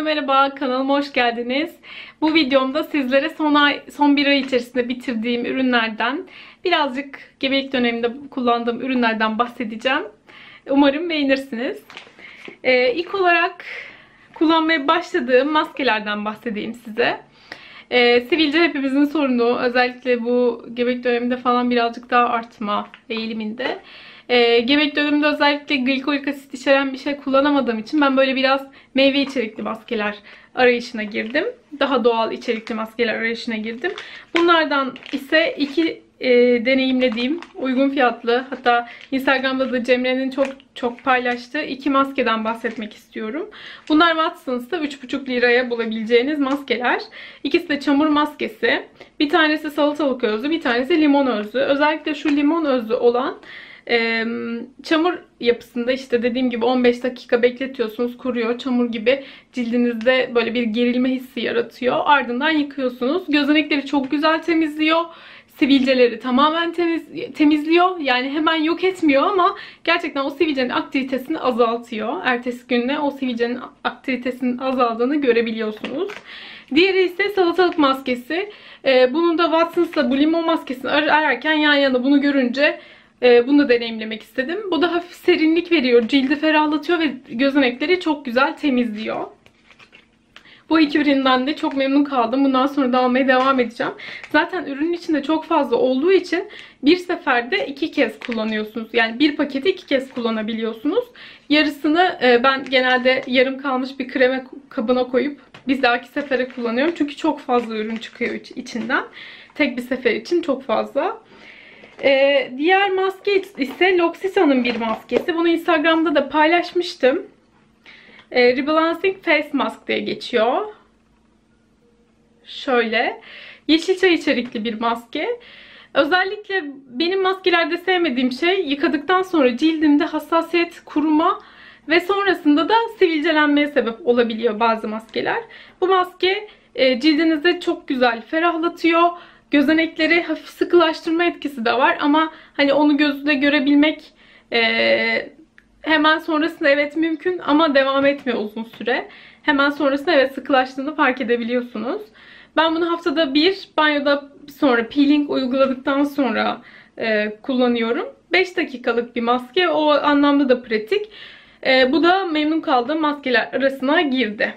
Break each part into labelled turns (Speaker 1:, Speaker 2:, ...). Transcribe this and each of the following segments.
Speaker 1: Herkese merhaba, kanalıma hoş geldiniz. Bu videomda sizlere son, ay, son bir ay içerisinde bitirdiğim ürünlerden, birazcık gebelik döneminde kullandığım ürünlerden bahsedeceğim. Umarım beğenirsiniz. Ee, ilk olarak kullanmaya başladığım maskelerden bahsedeyim size. Ee, sivilce hepimizin sorunu. Özellikle bu gebelik döneminde falan birazcık daha artma eğiliminde. E, gebelik döneminde özellikle glikolik asit içeren bir şey kullanamadığım için ben böyle biraz meyve içerikli maskeler arayışına girdim. Daha doğal içerikli maskeler arayışına girdim. Bunlardan ise iki e, deneyimlediğim uygun fiyatlı hatta Instagram'da da Cemre'nin çok çok paylaştığı iki maskeden bahsetmek istiyorum. Bunlar Watsons'ta 3,5 liraya bulabileceğiniz maskeler. İkisi de çamur maskesi. Bir tanesi salatalık özlü, bir tanesi limon özlü. Özellikle şu limon özlü olan çamur yapısında işte dediğim gibi 15 dakika bekletiyorsunuz kuruyor. Çamur gibi cildinizde böyle bir gerilme hissi yaratıyor. Ardından yıkıyorsunuz. Gözenekleri çok güzel temizliyor. Sivilceleri tamamen temiz, temizliyor. Yani hemen yok etmiyor ama gerçekten o sivilcenin aktivitesini azaltıyor. Ertesi günde o sivilcenin aktivitesinin azaldığını görebiliyorsunuz. Diğeri ise salatalık maskesi. Ee, bunun da Watsons'la bu limon maskesini ararken yan yana bunu görünce ee, bunu da deneyimlemek istedim. Bu da hafif serinlik veriyor. Cildi ferahlatıyor ve gözenekleri çok güzel temizliyor. Bu iki üründen de çok memnun kaldım. Bundan sonra da almaya devam edeceğim. Zaten ürünün içinde çok fazla olduğu için bir seferde iki kez kullanıyorsunuz. Yani bir paketi iki kez kullanabiliyorsunuz. Yarısını e, ben genelde yarım kalmış bir kreme kabına koyup bir dahaki sefere kullanıyorum. Çünkü çok fazla ürün çıkıyor içinden. Tek bir sefer için çok fazla. Ee, diğer maske ise L'Occitane'ın bir maskesi. Bunu Instagram'da da paylaşmıştım. Ee, Rebalancing Face Mask diye geçiyor. Şöyle. Yeşil çay içerikli bir maske. Özellikle benim maskelerde sevmediğim şey yıkadıktan sonra cildimde hassasiyet, kuruma ve sonrasında da sivilcelenmeye sebep olabiliyor bazı maskeler. Bu maske e, cildinizde çok güzel ferahlatıyor Gözenekleri hafif sıkılaştırma etkisi de var ama hani onu gözle görebilmek e, hemen sonrasında evet mümkün ama devam etmiyor uzun süre. Hemen sonrasında evet sıkılaştığını fark edebiliyorsunuz. Ben bunu haftada bir banyoda sonra peeling uyguladıktan sonra e, kullanıyorum. 5 dakikalık bir maske. O anlamda da pratik. E, bu da memnun kaldığım maskeler arasına girdi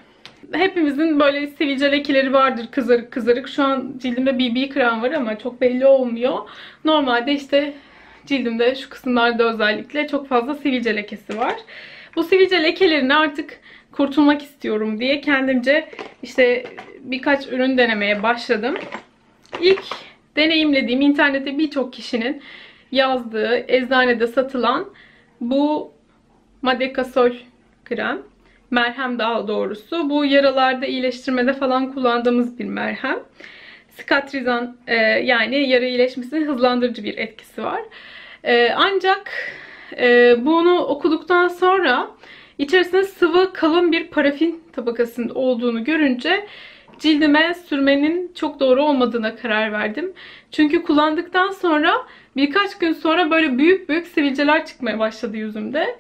Speaker 1: hepimizin böyle sivilce lekeleri vardır kızarık kızarık. Şu an cildimde BB krem var ama çok belli olmuyor. Normalde işte cildimde şu kısımlarda özellikle çok fazla sivilce lekesi var. Bu sivilce lekelerini artık kurtulmak istiyorum diye kendimce işte birkaç ürün denemeye başladım. İlk deneyimlediğim internette birçok kişinin yazdığı eczanede satılan bu Madecasol krem merhem daha doğrusu. Bu yaralarda iyileştirmede falan kullandığımız bir merhem. Sikatrizan e, yani yara iyileşmesini hızlandırıcı bir etkisi var. E, ancak e, bunu okuduktan sonra içerisinde sıvı kalın bir parafin tabakasının olduğunu görünce cildime sürmenin çok doğru olmadığına karar verdim. Çünkü kullandıktan sonra birkaç gün sonra böyle büyük büyük sivilceler çıkmaya başladı yüzümde.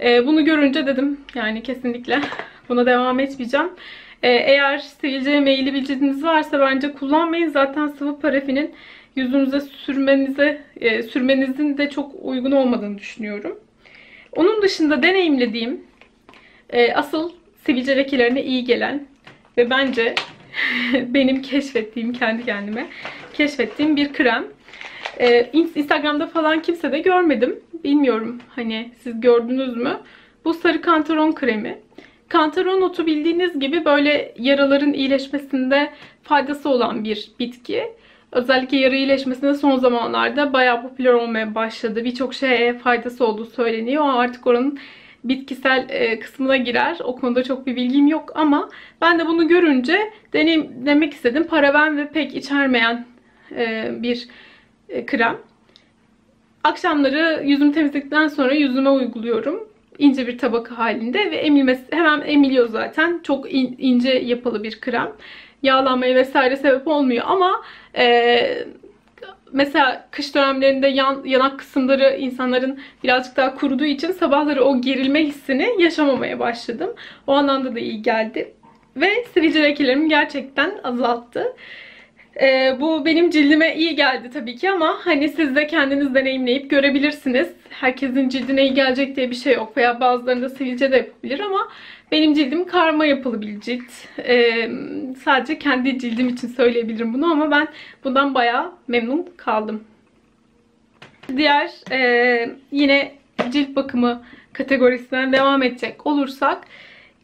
Speaker 1: E, bunu görünce dedim yani kesinlikle buna devam etmeyeceğim. E, eğer sivilceye meyilli cildiniz varsa bence kullanmayın. Zaten sıvı parafinin yüzünüze sürmenize e, sürmenizin de çok uygun olmadığını düşünüyorum. Onun dışında deneyimlediğim e, asıl sivilce lekelerine iyi gelen ve bence benim keşfettiğim kendi kendime keşfettiğim bir krem. Ee, Instagram'da falan kimse de görmedim. Bilmiyorum hani siz gördünüz mü? Bu sarı kantaron kremi. Kantaron otu bildiğiniz gibi böyle yaraların iyileşmesinde faydası olan bir bitki. Özellikle yara iyileşmesinde son zamanlarda bayağı popüler olmaya başladı. Birçok şeye faydası olduğu söyleniyor. Artık oranın bitkisel e, kısmına girer. O konuda çok bir bilgim yok ama ben de bunu görünce deneyimlemek istedim. Paraben ve pek içermeyen e, bir e, krem. Akşamları yüzümü temizledikten sonra yüzüme uyguluyorum. İnce bir tabaka halinde ve emilmesi hemen emiliyor zaten. Çok in, ince yapılı bir krem. Yağlanmaya vesaire sebep olmuyor ama e, mesela kış dönemlerinde yan, yanak kısımları insanların birazcık daha kuruduğu için sabahları o gerilme hissini yaşamamaya başladım. O anlamda da iyi geldi. Ve sivilce lekelerimi gerçekten azalttı. Ee, bu benim cildime iyi geldi tabii ki ama hani siz de kendiniz deneyimleyip görebilirsiniz. Herkesin cildine iyi gelecek diye bir şey yok veya bazılarında sivilce de yapabilir ama benim cildim karma yapılı bir cilt. Ee, sadece kendi cildim için söyleyebilirim bunu ama ben bundan bayağı memnun kaldım. Diğer e, yine cilt bakımı kategorisinden devam edecek olursak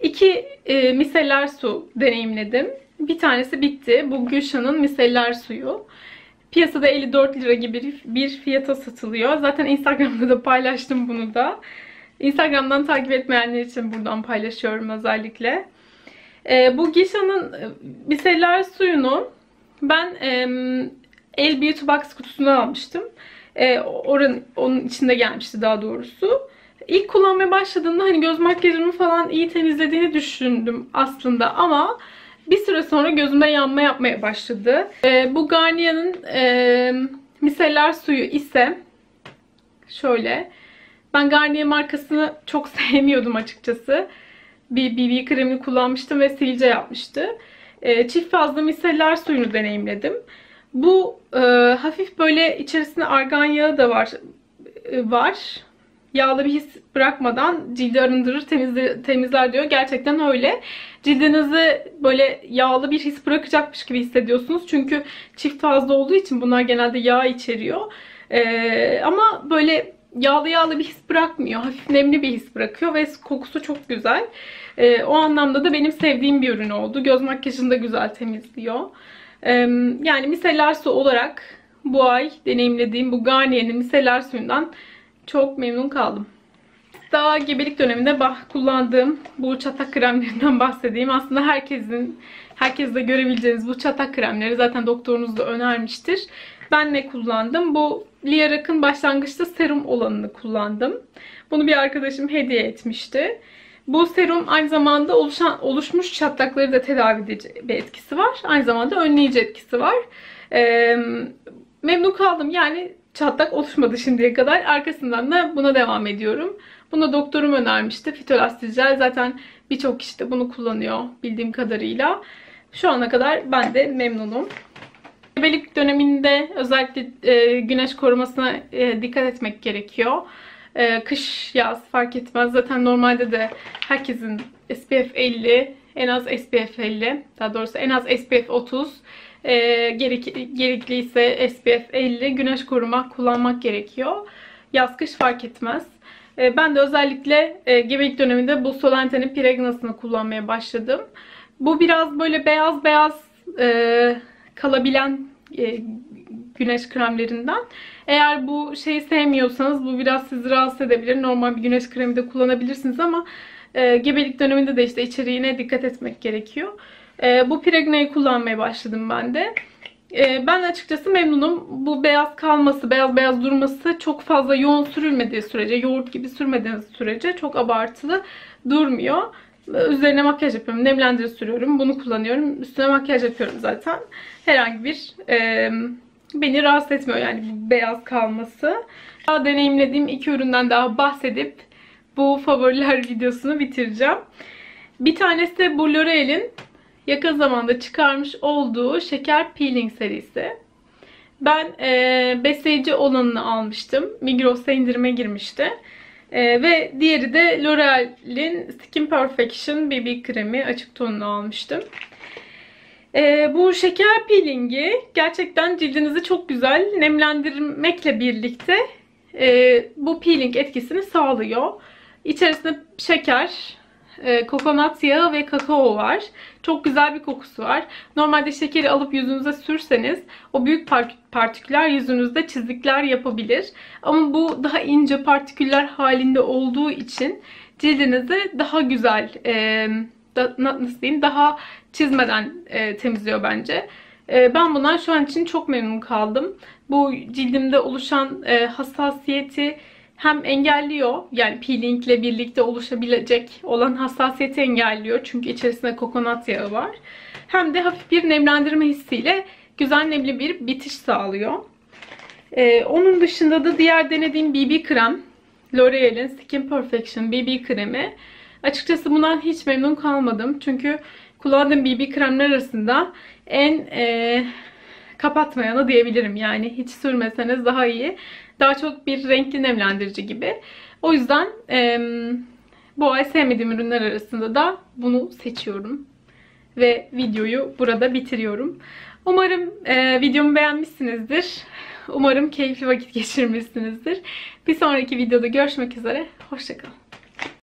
Speaker 1: iki e, miseller su deneyimledim. Bir tanesi bitti. Bu Gülşah'ın miseller suyu. Piyasada 54 lira gibi bir fiyata satılıyor. Zaten Instagram'da da paylaştım bunu da. Instagram'dan takip etmeyenler için buradan paylaşıyorum özellikle. E, bu Gisha'nın miseller suyunu ben e, El Beauty Box kutusuna almıştım. E, oranın, onun içinde gelmişti daha doğrusu. İlk kullanmaya başladığımda hani göz makyajımı falan iyi temizlediğini düşündüm aslında ama bir süre sonra gözüme yanma yapmaya başladı. E, bu Garnier'ın e, miseller suyu ise şöyle. Ben Garnier markasını çok sevmiyordum açıkçası. Bir BB kremini kullanmıştım ve sivilce yapmıştı. E, çift fazla miseller suyunu deneyimledim. Bu e, hafif böyle içerisinde argan yağı da var. E, var. Yağlı bir his bırakmadan cildi arındırır, temizler, temizler diyor. Gerçekten öyle. Cildinizi böyle yağlı bir his bırakacakmış gibi hissediyorsunuz. Çünkü çift fazla olduğu için bunlar genelde yağ içeriyor. E, ama böyle yağlı yağlı bir his bırakmıyor. Hafif nemli bir his bırakıyor ve kokusu çok güzel. E, o anlamda da benim sevdiğim bir ürün oldu. Göz makyajını da güzel temizliyor. E, yani miseller su olarak bu ay deneyimlediğim bu Garnier'in miseller suyundan çok memnun kaldım. Daha gebelik döneminde kullandığım bu çatak kremlerinden bahsedeyim. Aslında herkesin herkes de görebileceğiniz bu çatak kremleri zaten doktorunuz da önermiştir. Ben ne kullandım? Bu Liarak'ın başlangıçta serum olanını kullandım. Bunu bir arkadaşım hediye etmişti. Bu serum aynı zamanda oluşan oluşmuş çatlakları da tedavi edici bir etkisi var. Aynı zamanda önleyici etkisi var. Ee, memnun kaldım. Yani çatlak oluşmadı şimdiye kadar. Arkasından da buna devam ediyorum. Bunu doktorum önermişti. Fitolastigel zaten birçok kişi de bunu kullanıyor bildiğim kadarıyla. Şu ana kadar ben de memnunum. Gebelik döneminde özellikle e, güneş korumasına e, dikkat etmek gerekiyor. E, kış, yaz fark etmez. Zaten normalde de herkesin SPF 50, en az SPF 50, daha doğrusu en az SPF 30, e, gerek, gerekliyse SPF 50 güneş koruma kullanmak gerekiyor. Yaz kış fark etmez. E, ben de özellikle e, gebelik döneminde bu Solante'nin Pregnas'ını kullanmaya başladım. Bu biraz böyle beyaz beyaz e, kalabilen e, güneş kremlerinden. Eğer bu şeyi sevmiyorsanız bu biraz sizi rahatsız edebilir. Normal bir güneş kremi de kullanabilirsiniz ama e, gebelik döneminde de işte içeriğine dikkat etmek gerekiyor. E, bu Pregna'yı kullanmaya başladım ben de. E, ben açıkçası memnunum. Bu beyaz kalması, beyaz beyaz durması çok fazla yoğun sürülmediği sürece, yoğurt gibi sürmediğiniz sürece çok abartılı durmuyor. Üzerine makyaj yapıyorum. Nemlendirici sürüyorum. Bunu kullanıyorum. Üstüne makyaj yapıyorum zaten. Herhangi bir e, beni rahatsız etmiyor yani beyaz kalması. Daha deneyimlediğim iki üründen daha bahsedip bu favoriler videosunu bitireceğim. Bir tanesi de bu L'Oreal'in yakın zamanda çıkarmış olduğu şeker peeling serisi. Ben e, besleyici olanını almıştım. Migros'ta indirime girmişti. Ee, ve diğeri de L'Oreal'in Skin Perfection BB kremi açık tonunu almıştım. Ee, bu şeker peelingi gerçekten cildinizi çok güzel nemlendirmekle birlikte e, bu peeling etkisini sağlıyor. İçerisinde şeker, e, kokonat yağı ve kakao var. Çok güzel bir kokusu var. Normalde şekeri alıp yüzünüze sürseniz o büyük partiküller yüzünüzde çizikler yapabilir. Ama bu daha ince partiküller halinde olduğu için cildinizi daha güzel e, da, nasıl diyeyim daha çizmeden e, temizliyor bence. E, ben bundan şu an için çok memnun kaldım. Bu cildimde oluşan e, hassasiyeti hem engelliyor yani peelingle birlikte oluşabilecek olan hassasiyeti engelliyor. Çünkü içerisinde kokonat yağı var. Hem de hafif bir nemlendirme hissiyle güzel nemli bir bitiş sağlıyor. Ee, onun dışında da diğer denediğim BB krem. L'Oreal'in Skin Perfection BB kremi. Açıkçası bundan hiç memnun kalmadım. Çünkü kullandığım BB kremler arasında en e, kapatmayanı diyebilirim. Yani hiç sürmeseniz daha iyi. Daha çok bir renkli nemlendirici gibi. O yüzden e, bu ay sevmediğim ürünler arasında da bunu seçiyorum. Ve videoyu burada bitiriyorum. Umarım e, videomu beğenmişsinizdir. Umarım keyifli vakit geçirmişsinizdir. Bir sonraki videoda görüşmek üzere. Hoşçakalın.